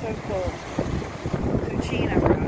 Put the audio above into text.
so cool. Cucina,